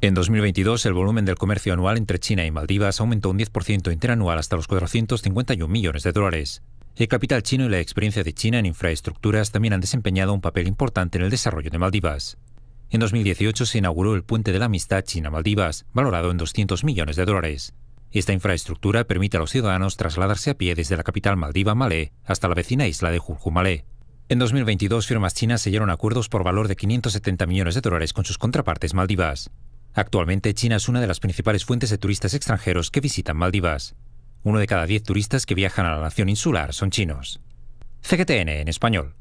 En 2022, el volumen del comercio anual entre China y Maldivas aumentó un 10% interanual hasta los 451 millones de dólares. El capital chino y la experiencia de China en infraestructuras también han desempeñado un papel importante en el desarrollo de Maldivas. En 2018 se inauguró el puente de la amistad China-Maldivas, valorado en 200 millones de dólares. Esta infraestructura permite a los ciudadanos trasladarse a pie desde la capital maldiva Malé hasta la vecina isla de Malé. En 2022, firmas chinas sellaron acuerdos por valor de 570 millones de dólares con sus contrapartes maldivas. Actualmente, China es una de las principales fuentes de turistas extranjeros que visitan Maldivas. Uno de cada diez turistas que viajan a la nación insular son chinos. CGTN en español.